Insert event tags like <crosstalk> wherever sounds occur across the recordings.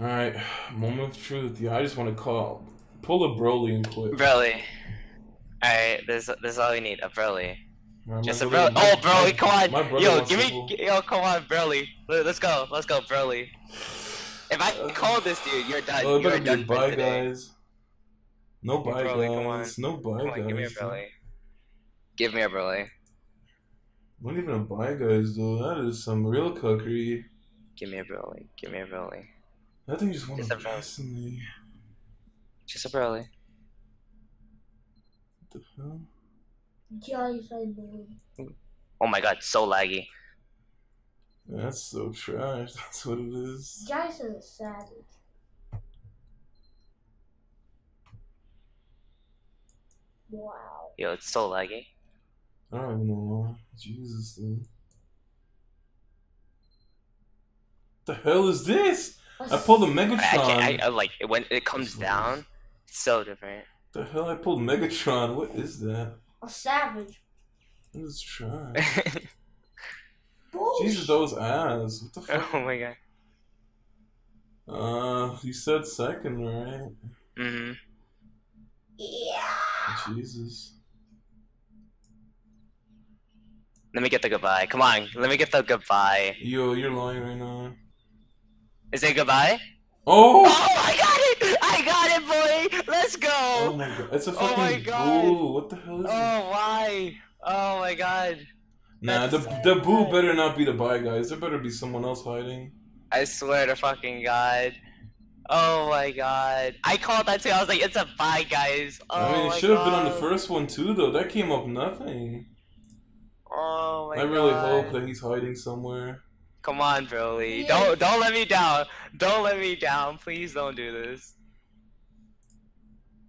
Alright, moment of truth. Yeah, I just want to call. Pull a Broly and quit. Broly. Alright, this this is all we need, a Broly. My- my Just a Broly. Oh, Broly, come on! Yo, give me, yo, come on, Broly. Let- Let's go, let's go, Broly. If I call this dude, you're done. It you're done bye today. guys. No bye Broly, on. guys. No bye Come guys. give me a Broly. Give me a Broly. Not even a bye guys though. That is some real cookery. Give me a Broly. Give me a Broly. That thing just want to a Broly. piss me. Just a Broly. What the hell? Yes, I know. Oh my god, so laggy. That's so trash. <laughs> That's what it is. Jais is a savage. Wow. Yo, it's so laggy. I don't even know why. Jesus, dude. The hell is this? I pulled a I, I Megatron. can't. I, I like when it comes That's down. It's so different. The hell? I pulled Megatron. What is that? a savage. What is trash? try. Jesus, those ass. What the <laughs> fuck? oh my god. Uh, you said second, right? Mm-hmm. Yeah. Jesus. Let me get the goodbye. Come on, let me get the goodbye. Yo, you're lying right now. Is it goodbye? Oh! Oh, I got it! I got it, boy! Let's go! Oh my god. It's a Oh fucking my God. bull. What the hell is it? Oh, why? Oh my god. Nah, the, that's the so boo good. better not be the bye guys. There better be someone else hiding. I swear to fucking god. Oh my god. I called that too. I was like, it's a bye, guys. Oh I mean, oh it should have been on the first one too, though. That came up nothing. Oh my god. I really hope that he's hiding somewhere. Come on, Broly. Yeah. Don't don't let me down. Don't let me down. Please don't do this.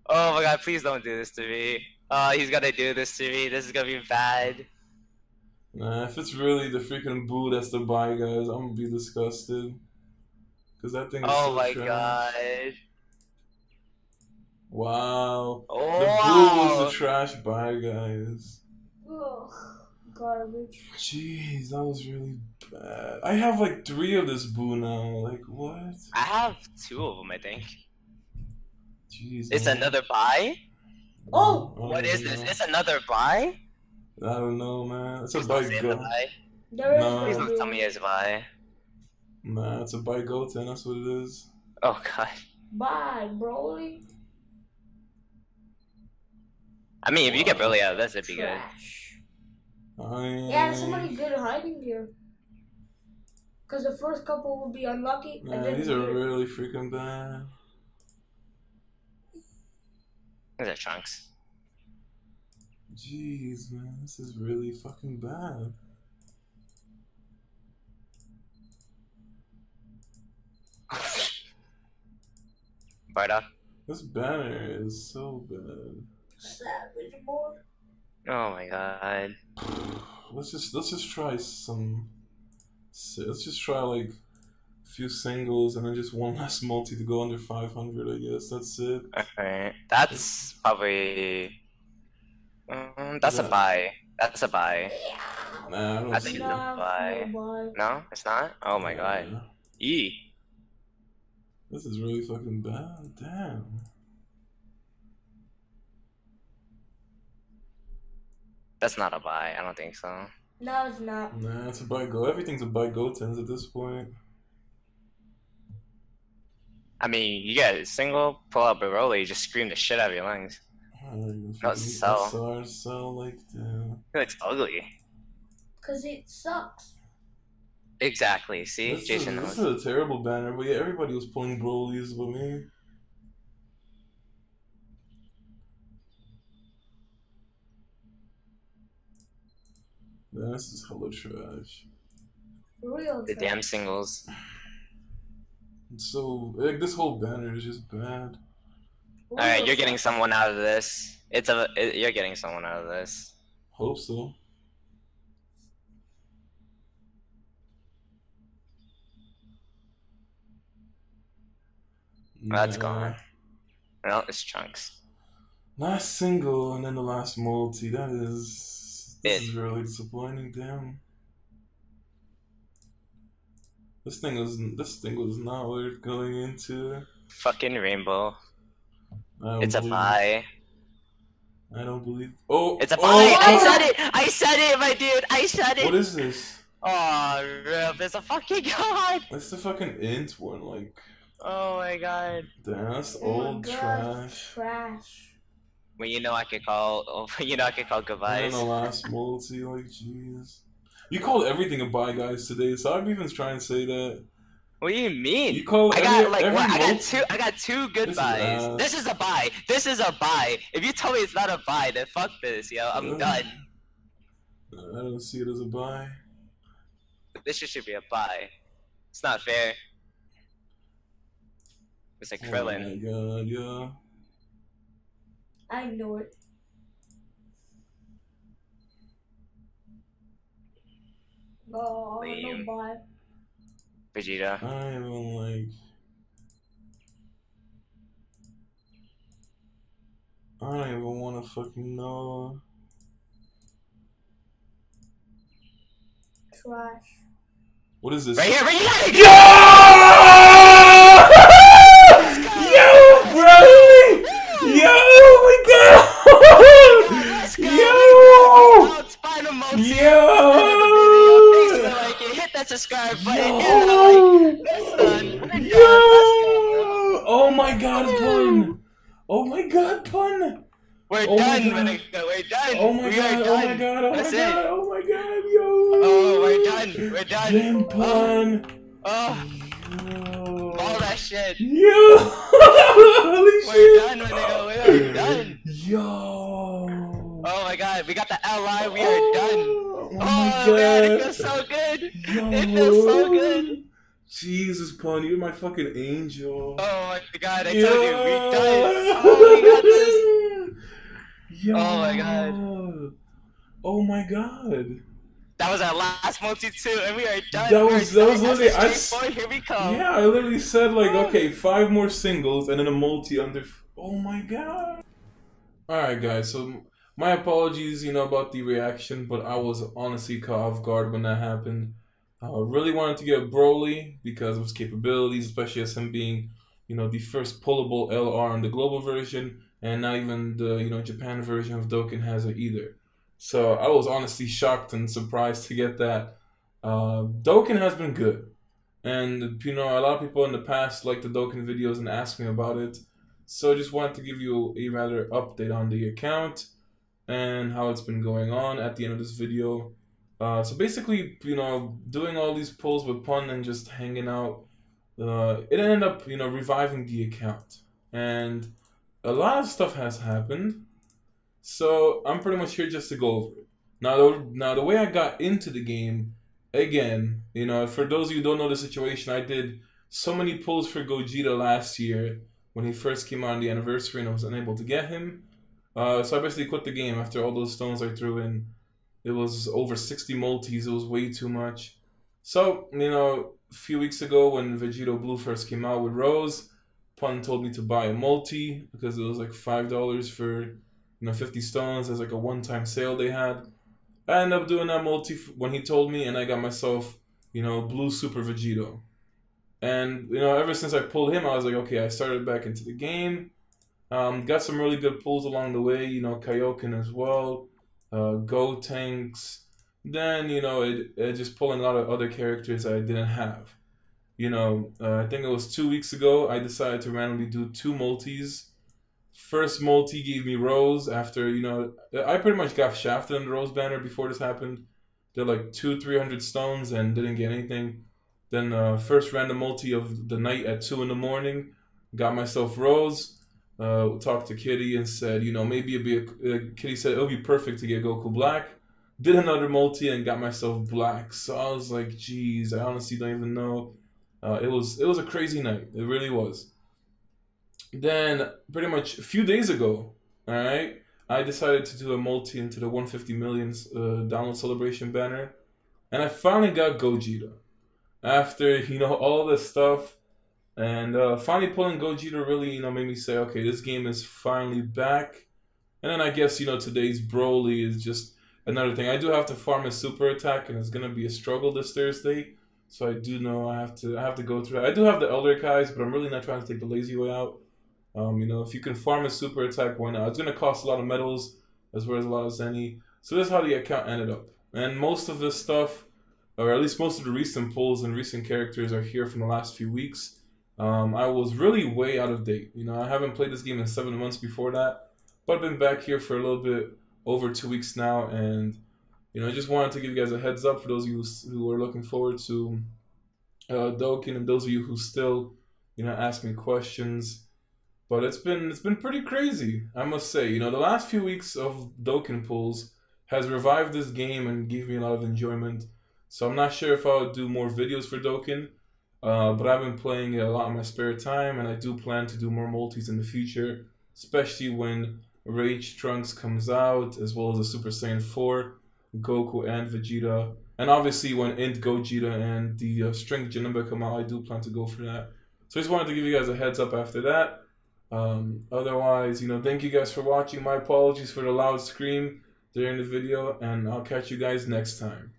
Oh my god, please don't do this to me. Oh, he's gonna do this to me. This is gonna be bad. Nah, if it's really the freaking Buu that's the buy guys, I'm gonna be disgusted. Cause that thing is Oh so my trash. god. Wow. Oh The wow. Buu was the oh. trash buy guys. Ugh. Garbage. Jeez, that was really bad. I have like three of this Buu now. Like what? I have two of them, I think. Jeez. It's man. another buy? Oh! oh what is even this? It's another buy? I don't know, man. It's a Please bye don't go. buy. There is No. Please don't tell me it's a buy. Nah, it's a bye goten. That's what it is. Oh god. Bye, Broly. I mean, if you get Broly out of this, it'd be good. Trash. I Yeah, there's somebody good hiding here. Because the first couple will be unlucky. and Man, then these are really freaking bad. These are chunks. Jeez, man, this is really fucking bad. <laughs> Bardock. This banner is so bad. Savage boy. Oh my god. <sighs> Let's just let's just try some. Let's just try like a few singles and then just one last multi to go under 500. I guess that's it. Alright. That's probably. Mm, that's a buy. That's a buy. Nah, I don't I think it's a Nah, bye. no it's not? Oh my god. E. This is really fucking bad. Damn. That's not a buy. I don't think so. No, it's not. Nah, it's a buy go. Everything's a buy go tens at this point. I mean, you get a single, pull out a Broly, just scream the shit out of your lungs. I don't even No, fucking- sell. SR, sell like damn. It looks ugly. Because it sucks. Exactly. See, This, Jason is, this knows. is a terrible banner, but yeah, everybody was pulling Broly's but me. This is hella trash. Real The trash. damn singles. It's so like this whole banner is just bad. All right, you're getting someone out of this. It's a. It, you're getting someone out of this. Hope so. That's Nah. gone. No, it's chunks. Last single and then the last multi. That is this is really disappointing. Damn. This thing was this thing was not worth going into. Fucking rainbow. It's a pie. buy. I don't believe. Oh, It's a oh, pie! oh, I oh! said it. I said it, my dude. I said it! What is this? Oh, rip. It's a fucking god. That's the fucking int one. Like, Oh my god. damn, that's Oh my old God, trash. Trash. Well, you know I could call. <laughs> Oh, you know I could call goodbyes. the last multi, like, jeez. You called everything a bye guys, today, so I'm even trying to say that. What do you mean? You call I every, got like every what? I got two. I got two good This is buys. This is a buy. This is a buy. If you tell me it's not a buy, then fuck this, yo. I'm Ugh. done. I don't see it as a buy. This should be a buy. It's not fair. It's like Oh Krillin. my god, yeah. I know it. Oh, no Lame. buy. Vegeta. I even like. I don't even want to fucking know. Trash. What is this? Right here, right here. Yo! God, pun! We're Oh done, God. Renegade. We're done. Oh my we god, are oh my god, oh my That's god, it. oh my god, yo! Oh, we're done. We're done. Then Oh, oh, all that shit. Yo! <laughs> Holy We're shit! done, Renegade. We are done. Yo! Oh my god, we got the LI. We are done. Oh my Oh man, it feels so good. Yo. It feels so good. Jesus, Pun, you're my fucking angel. Oh my god, I told you, we done. Oh, we. <laughs> Yo. Oh my god. Oh my god. That was our last multi two, and we are done. That was- that was literally- I That's s- straight forward. Here we come. Yeah, I literally said like, okay, five more singles and then a multi under. Oh my god. All right, guys. So my apologies, you know, about the reaction, but I was honestly caught off guard when that happened. I really wanted to get Broly because of his capabilities, especially as him being, you know, the first pullable LR in the global version, and not even the you know Japan version of Dokkan has it either. So I was honestly shocked and surprised to get that. Uh, Dokkan has been good. And you know, a lot of people in the past like the Dokkan videos and asked me about it. So I just wanted to give you a rather update on the account and how it's been going on at the end of this video. Uh, so basically, you know, doing all these pulls with Pun and just hanging out, uh, it ended up, you know, reviving the account. And a lot of stuff has happened. So I'm pretty much here just to go over it. Now, the, now the way I got into the game again, you know, for those you who don't know the situation, I did so many pulls for Gogeta last year when he first came out on the anniversary and I was unable to get him. Uh, so I basically quit the game after all those stones I threw in. It was over 60 multis, it was way too much. So, you know, a few weeks ago when Vegito Blue first came out with Rose, Pun told me to buy a multi because it was like $5 for, you know, 50 stones as like a one time sale they had. I ended up doing that multi when he told me, and I got myself, you know, Blue Super Vegito. And you know, ever since I pulled him, I was like, okay, I started back into the game. Um, got some really good pulls along the way. You know, Kaioken as well, uh, Gotenks. Then you know, it, it just pulling a lot of other characters I didn't have. You know, uh, I think it was two weeks ago. I decided to randomly do two multis. First multi gave me Rose after you know I pretty much got shafted on the Rose banner before this happened. They're like two, three hundred stones and didn't get anything. Then uh, first random multi of the night at two in the morning, got myself Rose. Uh, talked to Kitty and said, you know, maybe it'd be a, uh, Kitty said it'll be perfect to get Goku Black. Did another multi and got myself Black. So I was like, geez, I honestly don't even know. Uh, it was it was a crazy night. It really was. Then pretty much a few days ago, all right, I decided to do a multi into the 150 millions uh, download celebration banner, and I finally got Gogeta after you know all this stuff, and uh, finally pulling Gogeta really you know made me say, okay, this game is finally back. And then I guess you know today's Broly is just another thing. I do have to farm a super attack, and it's gonna be a struggle this Thursday. So I do know I have to I have to go through. I do have the Elder Kais, but I'm really not trying to take the lazy way out. Um, you know, if you can farm a super attack, why not? It's gonna cost a lot of medals as well as a lot of Zeni. So that's how the account ended up. And most of this stuff, or at least most of the recent pulls and recent characters, are here from the last few weeks. Um, I was really way out of date. You know, I haven't played this game in seven months before that, but I've been back here for a little bit over two weeks now, and you know, I just wanted to give you guys a heads up for those of you who are looking forward to uh, Dokkan and those of you who still, you know, ask me questions. But it's been it's been pretty crazy, I must say. You know, the last few weeks of Dokkan pulls has revived this game and gave me a lot of enjoyment. So I'm not sure if I'll do more videos for Dokkan, uh, but I've been playing it a lot in my spare time, and I do plan to do more multis in the future, especially when Rage Trunks comes out, as well as the Super Saiyan 4. Goku and Vegeta. And obviously, when Int Gogeta and the uh, Strength Janemba come out, I do plan to go for that. So I just wanted to give you guys a heads up after that. Um, otherwise, you know, thank you guys for watching. My apologies for the loud scream during the video, and I'll catch you guys next time.